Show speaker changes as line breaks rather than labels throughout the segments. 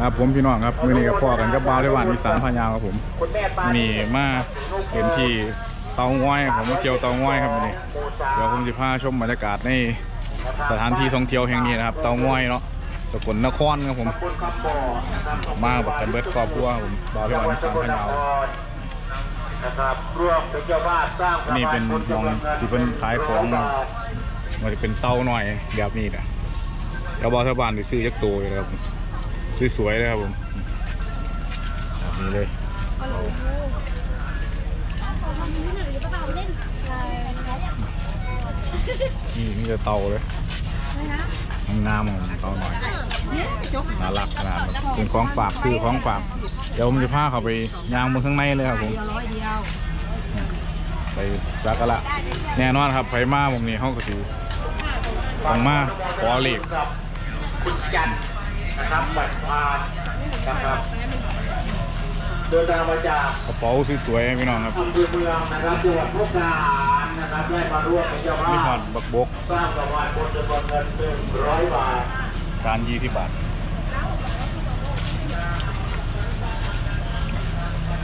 ครับผมพี่น้องครับมื่อนี้กับพ่อกันกับบ้าวได้หวานอีสานพญาครับผมนี่มาเห็นที่เตาง้อยผมมาเที่ยวเตาง้อยครับนนี้เดี๋ยวผมจะพาชมบรรยากาศในสถานที่ท่องเที่ยวแห่งนี้นะครับเตาง้อยเนาะสกลนครครับผม
คุณคำบอกนะครับ
มาบักกันเบิดครอบครัวผมบ้าวได้หวานอีสานพญา
นะครับร่วมเป็นเจ้าภาพสร้าง
นี่เป็นมองที่เป็นขายของนะครับมันจะเป็นเตาหน่อยแบบนี้นะกระบอกทบานไปซื้อยักษ์ตัวเลยครับ สวยๆเลยครับผมแบบนี้เลยนี่มีแต่เตาเลยงหน้ามันเตาหน่อยน่ารักขนาดเป็นของฝากซื้อของฝากเดี๋ยวผมจะพาเขาไปย่างมือข้างในเลยครับผมไปสักการะแน่นอนครับไผมาผมนี่เขาก็สิต้องมาขอเหล็ก
คุณจันท นะครับบัตรพานนะครับเดินทางมาจาก
กระเป๋าสวยๆพี่น้องครับ
อำเภอเมืองนะครับจังหวัดมุกดาหารนะครับได้มาร่วมเป็นเจ้าภา
มีหอ
พ
ดบักบก
สร้างรางวัลบนจำนวนเงินหนึ่งร้อยบาท
การยี่ที่บาท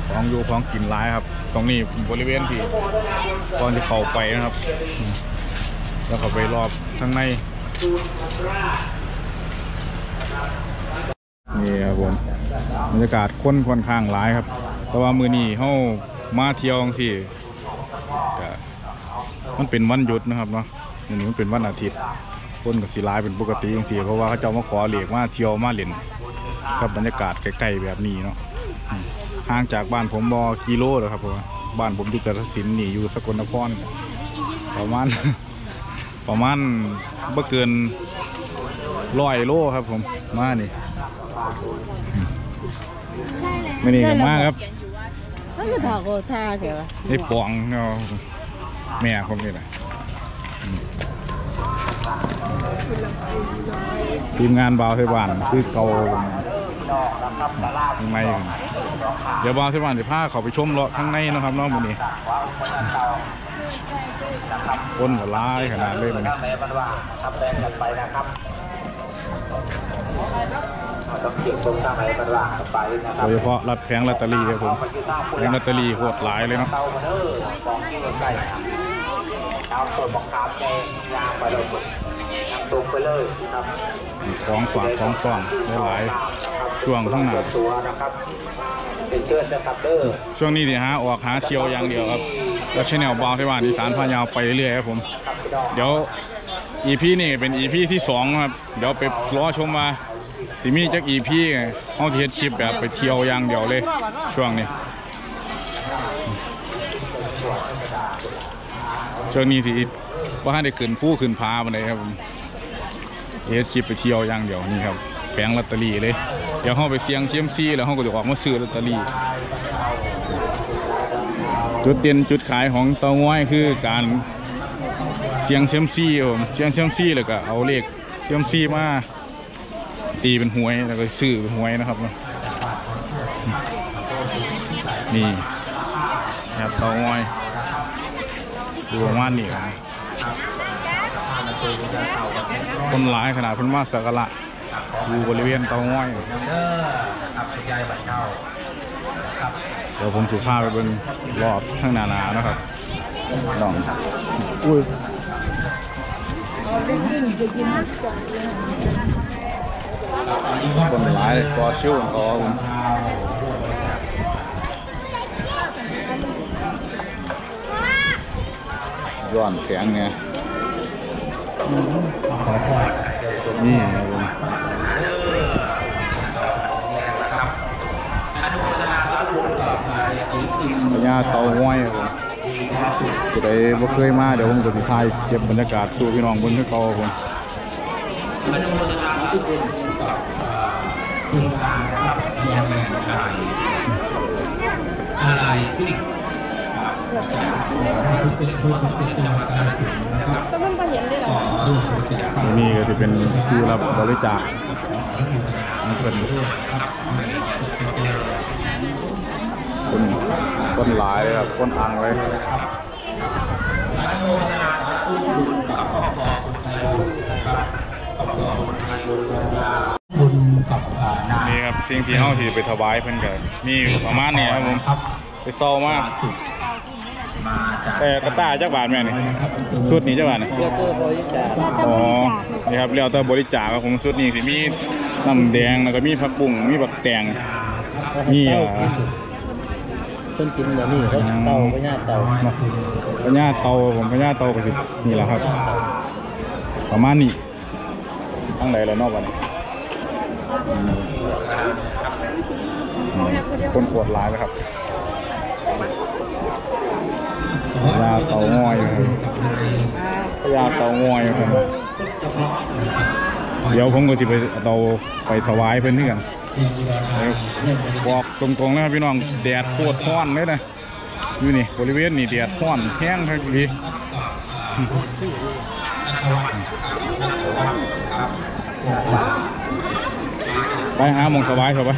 ของอยู่ของกินร้ายครับ ตรงนี้บริเวณที่ก่อนที่เข้าไปนะครับอืมแล้วเขาไปรอบข้างใน นี่ครับผมบรรยากาศคนค่อนข้างหลายครับ แต่ว่ามือนี้เขามาเที่ยวที่มันเป็นวันหยุดนะครับเนาะมือนี้มันเป็นวันอาทิตย์คนกับสีลายเป็นปกติจังซี่เพราะว่าเขาเจ้ามาขอเหลียกมาเที่ยวมาเล่นกับบรรยากาศใกล้ๆแบบนี้เนาะห่างจากบ้านผมบอกิโลเลยครับเพราะว่าบ้านผมอยู่กาฬสินนี่อยู่สกลนครประมาณประมาณบ่เกินร้อยโลครับผมมานี่ ไม่นี่กับมากครับ
นั่นคือถอดโกธาใช่ปะ
นี่ปองเนาะแม่ผมนี่แหละอืมทีมงานบาวเทบานคือเก่าข้างในกันเดี๋ยวบาวเทบานจะพาเขาไปชมเลาะข้างในเนาะครับเน้องมันนี้คนกับร้ายขนาดเลยมันนี้
แม่มันว่าทำแรงกันไปนะครับต้องเก็บตรงทางไหนมันว่ากันไปนะค
โด
รับ
ยเฉพาะรัดแผงลอตเตอรี่ครับผมแผงลอตเตอรี่โหดหลายเลยเนาะ
เตามาเด้อบอกที่ใกล้ๆเอาส่วนบอกขามแกงยางไปเลยนำตรงไปเลยครับ
ของฝากของกล่องหลายๆช่วงข้างหน้า
ตัวนะครับเป็นเชิญนะครับเด้อ
ช่วงนี้ดิฮะออกหาเที่ยวอย่างเดียวครับแล้วชแนลบาวที่บ้านอีสานพายาวไปเรื่อยๆครับผม
ครับพี่น้อง
เดี๋ยวอีพีนี่เป็นอีพีที่สองครับ เดี๋ยวไปรอชมมา สิมีจักอีพีเขาเทสคลิปแบบไปเที่ยวอย่างเดียวเลย ช่วงนี้ช่วงนี้สิว่าให้ได้ขึ้นภูขึ้นผามาเลยครับผมเฮ็ดคลิปไปเที่ยวอย่างเดียวนี่ครับแผงลอตเตอรี่เลย เดี๋ยวเขาไปเสี่ยงเซียมซีแล้วเขาก็จะออกมาซื้อลอตเตอรี่จุดเด่นจุดขายของเต่างอยคือการเสี่ยงเซียมซีครับผมเสี่ยงเซียมซีแล้วก็เอาเลขเซียมซีมา ตีเป็นหวยแล้วก็ซื้อเป็นหวยนะครับเนาะนี่ครับเตาง้อยดูประมาณนี้ครับคนหลายขนาดพนมาสักการะอยู่บริเวณเตาง้อยเดี๋ยวผมสุภาพไปเบิ่งรอบข้างหนานาๆนะครับลองอุ้ย คนหลายกอชิวกอผมย้อนแสงไงนี่ครับผมพญาเตาง้อยครับผมจะได้บ่เคยมาเดี๋ยวผมจะสิถ่ายเก็บบรรยากาศสู่พี่น้องเบิ่งคือเก่าครับผม
อะไรสิเป็นผู้สมัครจังหวัดกาฬสินนะครับ
ก็มันก็เห็นได้หรอ
ร่วมกิจกรรม
นี่ก็จะเป็นผู้รับบริจาคเพิ่นคนคนหลายเลยครับคนอังเลย
คุณ กับนาย
นี่ครับสิ่งที่เฮาที่ไปถวายเพิ่นก็มีประมาณนี้ครับผมไปเซามา
มาจาก
แต่กระต้าจักบาทแม่นี่ชุดนี้จักบาทนี่
เพื่อเพื่อบริจาค
อ๋อนี่ครับแล้วแต่บริจาคครับผมชุดนี้สิมีน้ำแดงแล้วก็มีผักบุ้งมีบักแตงมีอ่า
ต้นกินแบบนี้เขาเต่าพญาเต่า
เนาะพญาเตาผมพญาเตาก็สินี่แหละครับ ประมาณนี้ ทั้งไหนแล้วเนอกวันนี้อืมอืมคนปวดร้ายไหมครับพญาเตางอยครับพญาเตางอยครับเดี๋ยวผมก็สิไปเอาเตาไปถวายเพื่อนที่กันบอกตรงๆนะครับพี่น้องแดดโคตรร้อนเลยนะอยู่นี่บริเวณนี่แดดร้อนแห้งทักที ไปหาหมองสบายเถอะป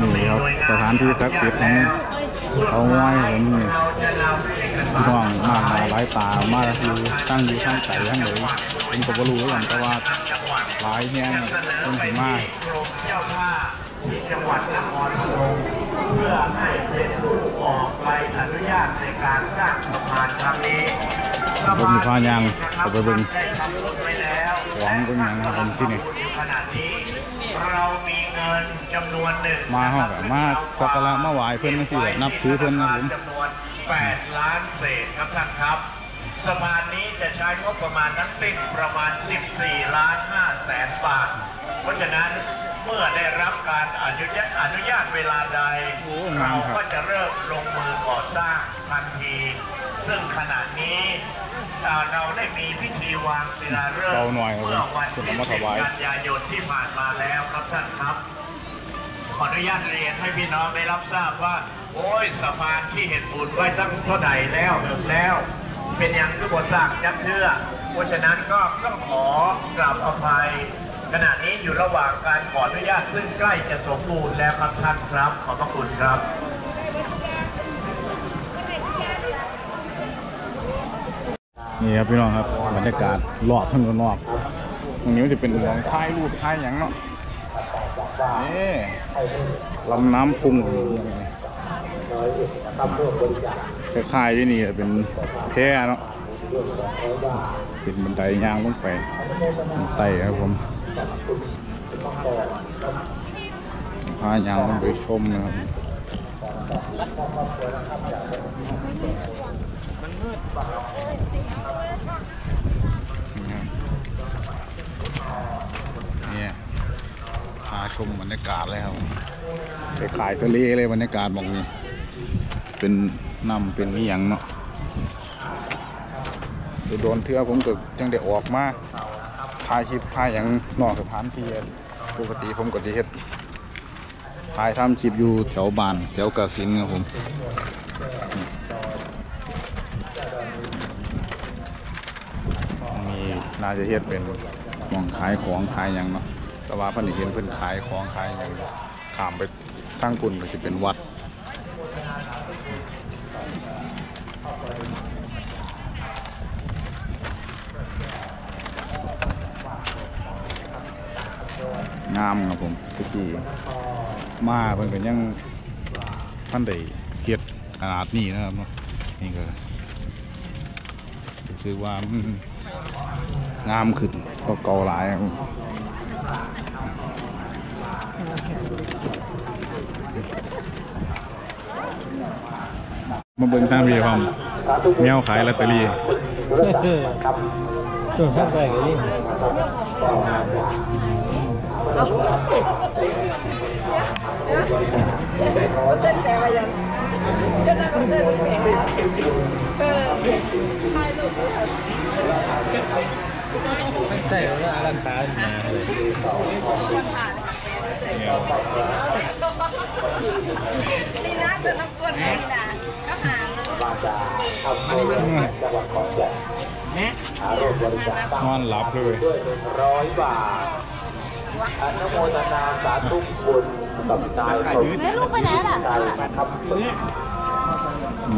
นี่ครับสถานที่ศักดิ์สิทธิ์ของเขาง่อยผมนี่น้องมากหลายหลายตามาคือตั้งอยู่ข้างใส่ข้างเหนือผมก็บ่รู้เหมือนกันแต่ว่าหลายแห่งเป็นถึงมาก
จังหวัดนครพนมเพื่อให้เป็นผู้ออกใบอนุญาตในการสร้างสะพานครั้งนี้
ผมมีพายังเอาไปบิ่ง
ได้ทำรถไว้แล้ว
หวังเป็นอย่างนั้นที่นี่
อยู่ขนาดนี้เรามี เงินจำนวนหนึ่ง
มาห้องกับมาสักการะมาไหว้เพิ่นจังซี่แหละนับถือเพิ่นนะผม
จำนวน8ล้านเศษครับท่านครับสะพานนี้จะใช้งบประมาณทั้งสิ้นประมาณ 14 ล้าน5แสนบาท เพราะฉะนั้นเมื่อได้รับการอนุญาตอนุญาตเวลาใด
โอ้งา
เรา
มครับ
ก็จะเริ่มลงมือก่อสร้างทันที ซึ่งขณะนี้ เอ่อเราได้มีพิธีวางศิลาฤกษ์
เบาหน่อยครับผม
เมื่อวัน
คุณ
ที่
เอามาถวาย
10กันยายนที่ผ่านมาแล้วครับท่านครับขออนุญาตเรียนให้พี่น้องได้รับทราบว่า โอ้ยสะพานที่เห็นบุญไว้ตั้งเท่าไหร่แล้วถึงแล้ว เป็นอย่างที่บทสร้างยักเชื่อเพราะฉะนั้นก็ต้องขอกราบอภัยขณะนี้อยู่ระหว่างการขออนุญาตซึ่งใกล้จะสมบูรณ์แล้วครับท่านครับ ขอบพระคุณครับ
นี่ครับพี่น้องครับบรรยากาศรอบถนนนอกตรงนี้จะเป็นเมืองท้ายรูปท้ายอย่างเนาะนี่ลำน้ำพุงคล้ายๆที่นี่เป็นแพเนาะเป็นบันไดย่างลงไปบันไดครับผมพาย่างลงไปชมนะครับ เนี่ยพาชมบรรยากาศเลยครับไปขายทะเลเลยบรรยากาศบอกนี้เป็นน้ำเป็นนี่ยังเนาะไปโดนเทือผมก็จังได้ออกมาพายชิปพายอย่างนอกสถานที่ปกติผมก็จะเฮ็ด พายทำชิปอยู่แถวบ้าน แถวกสินครับผมมีน่าจะเฮ็ดเป็นหมองขายของขายหยังเนาะแต่ว่าพิ่นได้เห็นเพิ่อนขายของขายหยังข้ามไปทางคุณก็สิเป็นวัดงามครับผมทุกที มาเพิ่นก็ยังท่านได้เฮ็ดขนาดนี้นะครับเนาะนี่ก็รู้สึกว่ามันงามขึ้นก็เก่าหลายครับมาเบิ่งทางพี่ความแมวขายลอตเตอรี่
ส่วนข้างใต้ก็ยิ่ งใช่แล้วร้านค้ามาเลย
แมว
นี่นะแต่ละค
คนไหนด่าก็หา
มาจากอำเภอจังหวัดขอนแก่น
แม่
หาร่วมบริจาค
นอนหลับเลย
ด้วยหนึ่งร้อยบาท อนุโมทนาสาธุบุญกับนายสม
ไม่รู้ไปไหนล่ะ
ครับ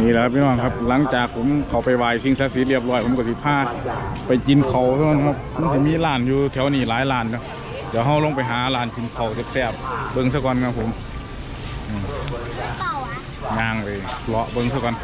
นี่แหละครับพี่น้องครับ หลังจากผมเขาไปไหว้สิ่งศักดิ์สิทธิ์เรียบร้อยผมก็สิพาไปกินเขาเท่านั้นครับมันจะมีร้านอยู่แถวนี้หลายร้านนะเดี๋ยวเราลงไปหาร้านกินเขาแซ่บๆเบิ้งซะก่อนครับผมอืมย่างเลยเลาะเบิ้งซะก่อน